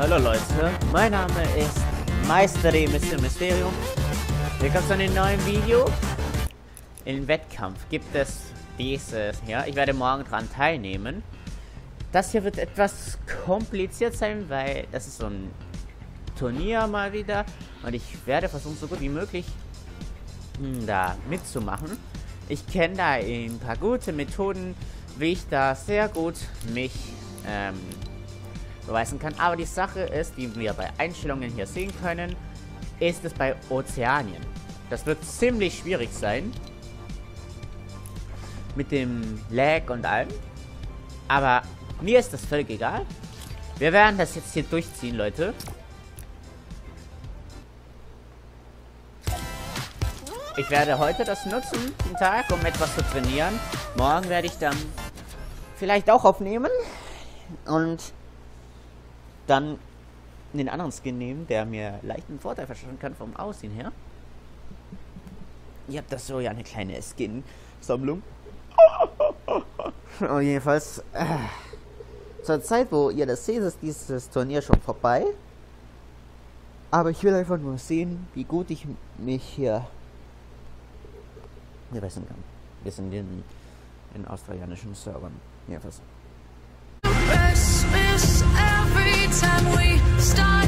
Hallo Leute, mein Name ist Meister Mr. Mysterium. Willkommen zu einem neuen Video. Im Wettkampf gibt es dieses, ja, ich werde morgen dran teilnehmen. Das hier wird etwas kompliziert sein, weil das ist so ein Turnier mal wieder. Und ich werde versuchen, so gut wie möglich hm, da mitzumachen. Ich kenne da ein paar gute Methoden, wie ich da sehr gut mich ähm, beweisen kann. Aber die Sache ist, wie wir bei Einstellungen hier sehen können, ist es bei Ozeanien. Das wird ziemlich schwierig sein. Mit dem Lag und allem. Aber mir ist das völlig egal. Wir werden das jetzt hier durchziehen, Leute. Ich werde heute das nutzen, den Tag, um etwas zu trainieren. Morgen werde ich dann vielleicht auch aufnehmen. Und dann den anderen Skin nehmen, der mir leichten Vorteil verschaffen kann vom Aussehen her. Ihr habt das so ja eine kleine Skin-Sammlung. Und jedenfalls, äh, zur Zeit, wo ihr das seht, ist dieses Turnier schon vorbei. Aber ich will einfach nur sehen, wie gut ich mich hier verbessern kann. Wir sind in, in australianischen Servern. Jedenfalls. Time we start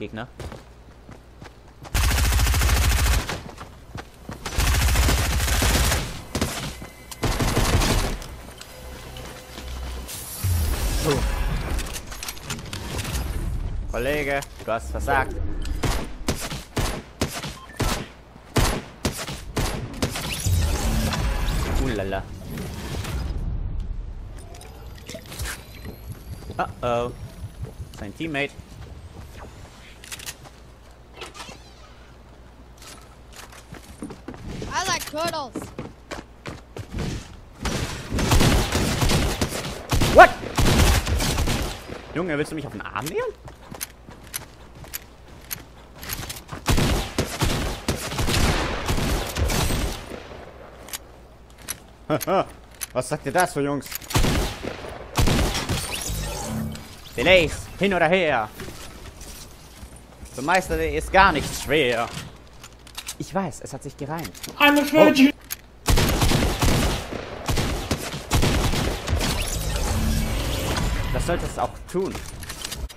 Gegner. So. Kollege, du hast versagt. Ulala. Uh oh. Sein Teammate. Turtles. What? Junge, willst du mich auf den Arm nehmen? Was sagt ihr das so, Jungs? Delays, hin oder her. Zum Meister ist gar nicht schwer. Ich weiß, es hat sich gereimt. I'm a virgin. Oh. Das sollte es auch tun.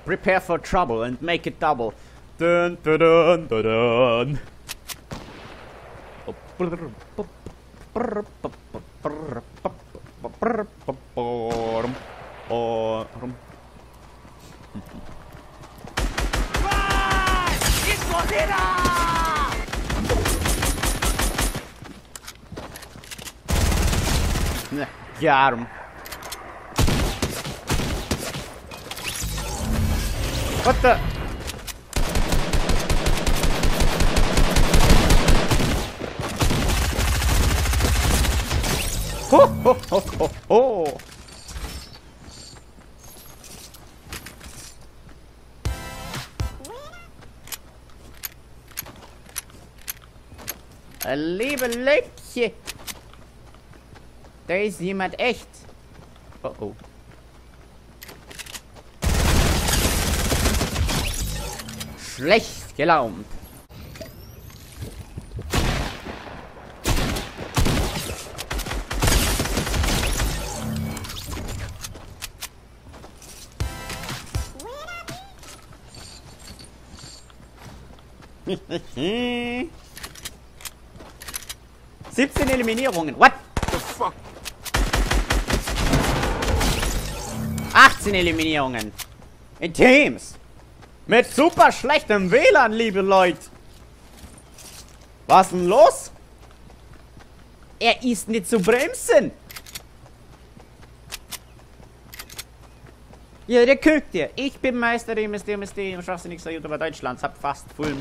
Prepare for trouble and make it double. Dun, dun, dun, dun, dun. Got him. What the? Ho, ho, ho, ho, ho. Liebe Leute. Da ist jemand echt. Oh oh. Schlecht gelaunt. Siebzehn Eliminierungen. What the fuck? 18 Eliminierungen. In Teams. Mit super schlechtem WLAN, liebe Leute. Was denn los? Er ist nicht zu bremsen. Ja, der guckt dir. Ich bin Meister im MSD, MSD, im schwachsinnigster YouTuber Deutschlands. Hab fast Full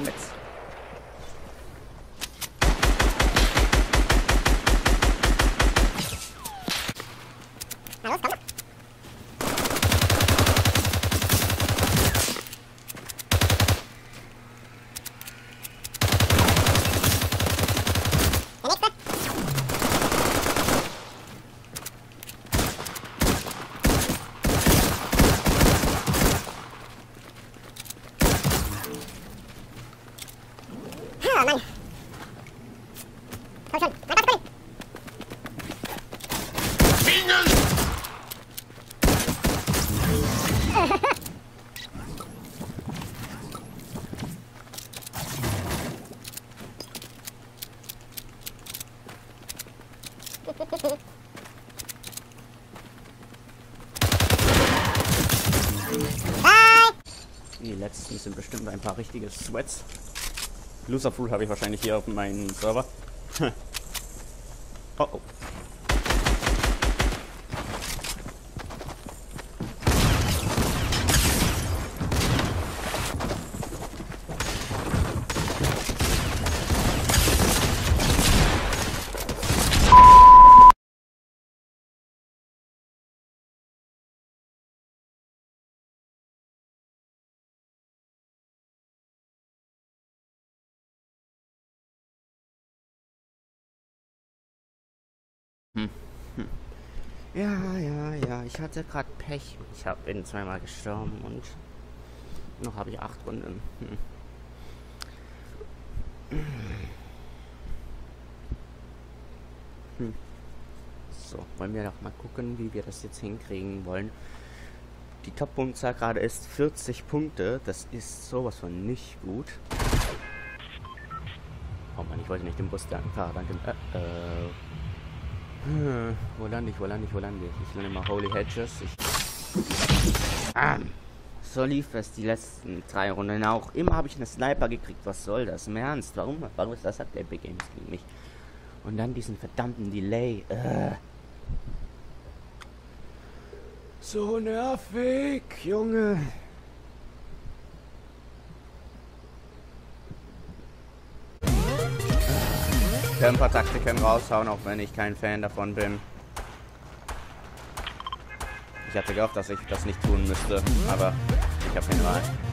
Netz. Die letzten sind bestimmt ein paar richtige Sweats. Loser Fruit habe ich wahrscheinlich hier auf meinem Server. oh oh. Hm. Hm. Ja, ja, ja, ich hatte gerade Pech. Ich hab, bin zweimal gestorben und noch habe ich acht Runden. Hm. Hm. So, wollen wir doch mal gucken, wie wir das jetzt hinkriegen wollen. Die Top-Punktzahl gerade ist 40 Punkte. Das ist sowas von nicht gut. Oh Mann, ich wollte nicht den Bus danken. Ah, danke. Äh, äh. Hm, wo lande ich, wo lande ich, wo lande ich? Ich lande mal Holy Hedges. Ich ah, so lief es die letzten drei Runden auch. Immer habe ich einen Sniper gekriegt. Was soll das? Im Ernst? Warum? Warum ist das hat Epic Games gegen mich? Und dann diesen verdammten Delay. Äh. So nervig, Junge. Camper-Taktiken raushauen, auch wenn ich kein Fan davon bin. Ich hatte gehofft, dass ich das nicht tun müsste, aber ich habe keine Wahl.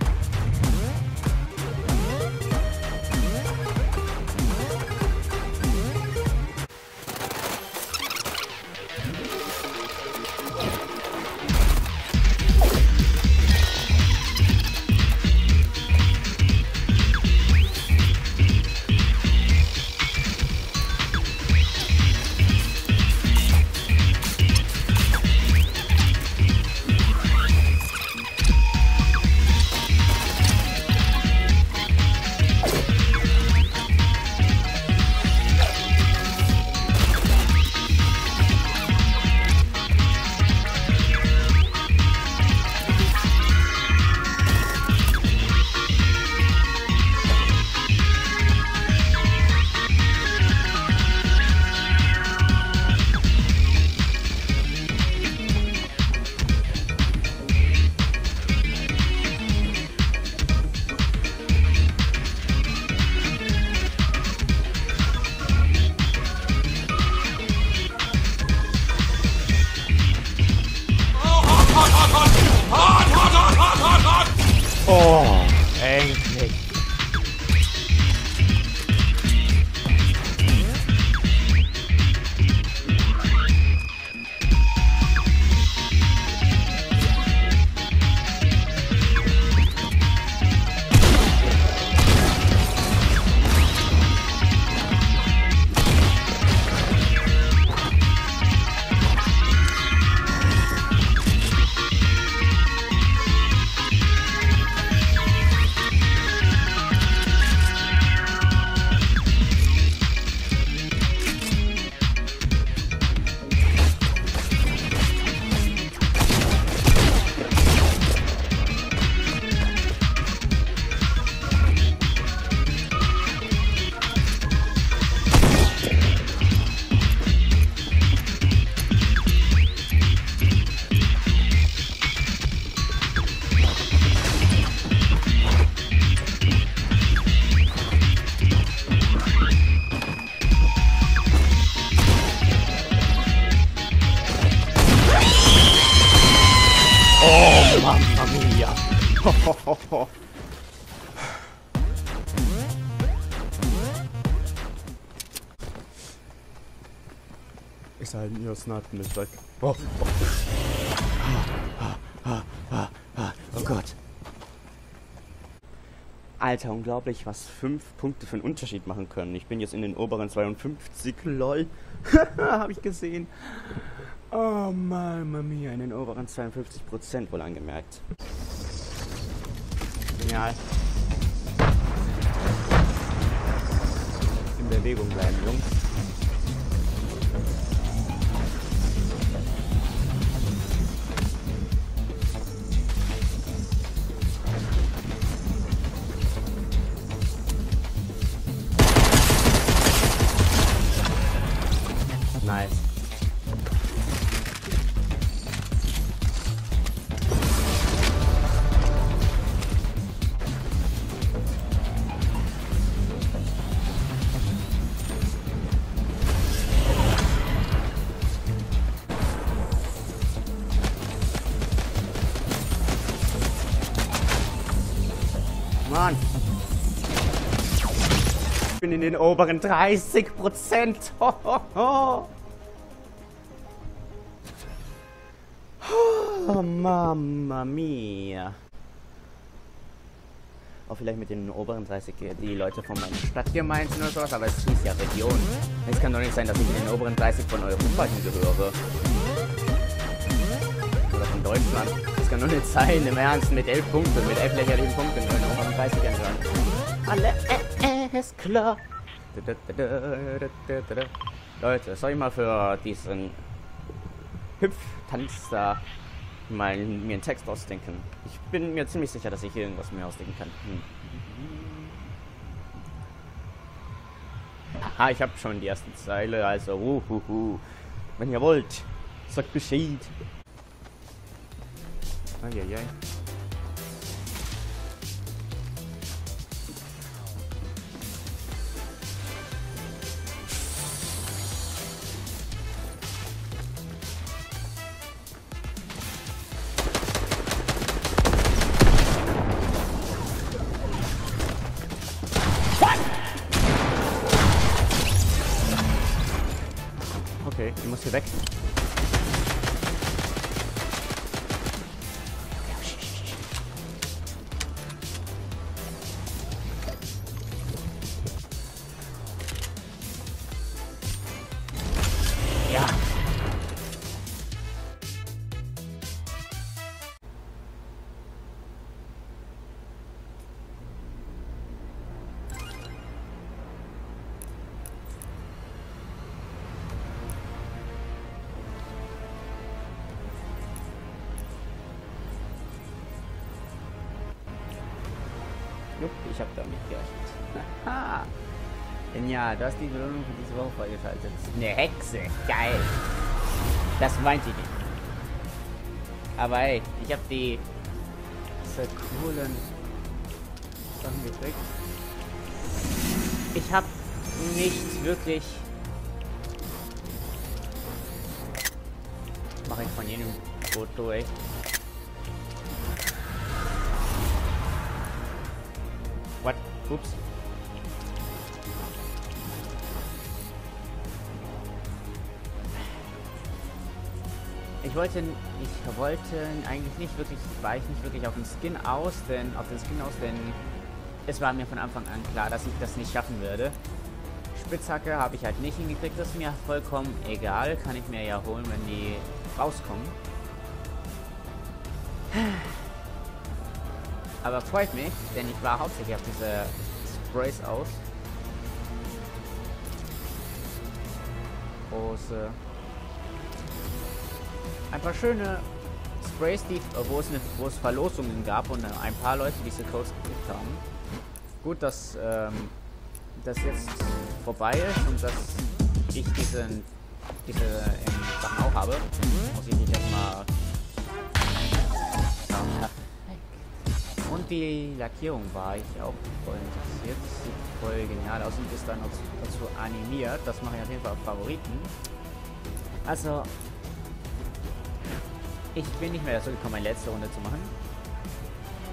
Mamma mia. Is that just not a mistake? Oh, oh. Ah, ah, ah, oh Gott. Alter, unglaublich, was fünf Punkte für einen Unterschied machen können. Ich bin jetzt in den oberen 52, lol. Hab ich gesehen. Oh, Mama mia, in oberen 52 Prozent wohl angemerkt. Genial. In Bewegung bleiben, Jungs. Nice. In den oberen 30 Prozent. Ho, ho, ho. Oh, Mamma mia. Auch vielleicht mit den oberen 30 die Leute von meiner Stadt gemeint sind oder sowas, aber es hieß ja Region. Es kann doch nicht sein, dass ich in den oberen 30 von Europa hingehöre. Oder von Deutschland. Das kann doch nicht sein, im Ernst, mit 11 Punkten, mit 11 lächerlichen Punkten in den oberen 30 gehören. Alle äh, ist klar. Leute, soll ich mal für diesen Hüpftanz da mal mir einen Text ausdenken? Ich bin mir ziemlich sicher, dass ich hier irgendwas mir ausdenken kann. Hm. Aha, ich habe schon die erste Zeile, also uhuhu. Wenn ihr wollt, sagt Bescheid. Eieiei. connect. Ich habe damit gerechnet. Haha. Genial, du hast die Belohnung für diese Woche freigeschaltet. Eine Hexe, geil. Das meinte ich nicht. Aber hey, ich habe die diese coolen Sachen gekriegt. Ich habe nicht wirklich... Mache ich von jedem Foto echt. Ups. Ich wollte, ich wollte eigentlich nicht wirklich, war ich nicht wirklich auf den Skin aus, denn auf den Skin aus, denn es war mir von Anfang an klar, dass ich das nicht schaffen würde. Spitzhacke habe ich halt nicht hingekriegt, das ist mir vollkommen egal, kann ich mir ja holen, wenn die rauskommen. Aber freut mich, denn ich war hauptsächlich auf diese Sprays aus. Große. Ein paar schöne Sprays, die, wo, es eine, wo es Verlosungen gab und ein paar Leute diese Codes gekriegt haben. Gut, dass ähm, das jetzt vorbei ist und dass ich diesen, diese Sachen auch habe. Muss ich erstmal Und die Lackierung war ich auch voll interessiert. Sieht voll genial aus und ist dann auch dazu animiert. Das mache ich auf jeden Fall auf Favoriten. Also, ich bin nicht mehr dazu gekommen, eine letzte Runde zu machen.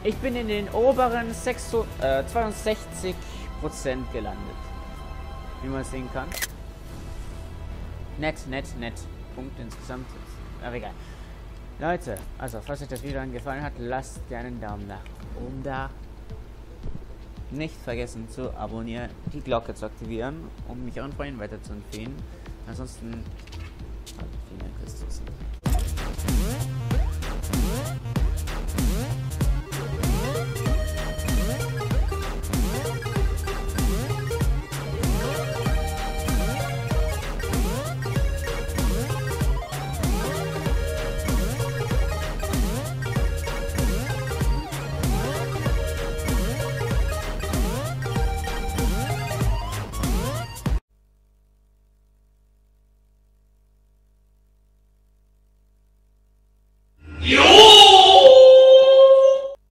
Ich bin in den oberen 6, äh, 62% gelandet. Wie man sehen kann. Nett, nett, nett. Punkt insgesamt. Aber egal. Leute, also falls euch das Video gefallen hat, lasst gerne einen Daumen nach oben da. Nicht vergessen zu abonnieren, die Glocke zu aktivieren, um mich euren Freunden weiter zu empfehlen. Ansonsten, vielen Dank fürs Zusehen.